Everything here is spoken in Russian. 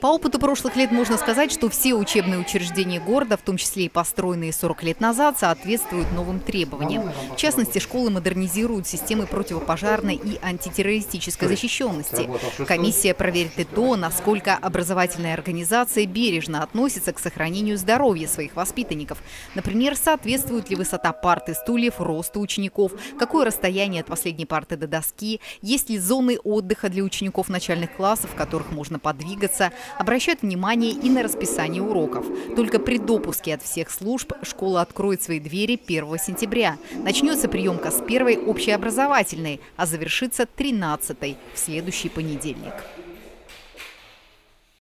По опыту прошлых лет можно сказать, что все учебные учреждения города, в том числе и построенные 40 лет назад, соответствуют новым требованиям. В частности, школы модернизируют системы противопожарной и антитеррористической защищенности. Комиссия проверит и то, насколько образовательные организации бережно относятся к сохранению здоровья своих воспитанников. Например, соответствует ли высота парты стульев росту учеников, какое расстояние от последней парты до доски, есть ли зоны отдыха для учеников начальных классов, в которых можно подвигаться – обращают внимание и на расписание уроков. Только при допуске от всех служб школа откроет свои двери 1 сентября. Начнется приемка с первой общеобразовательной, а завершится 13 в следующий понедельник.